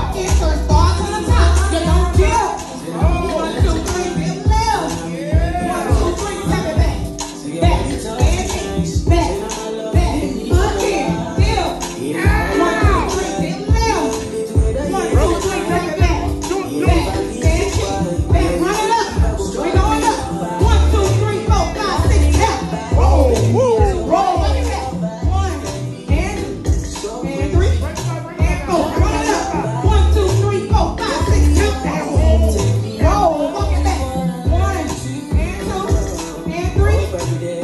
Wow. every day.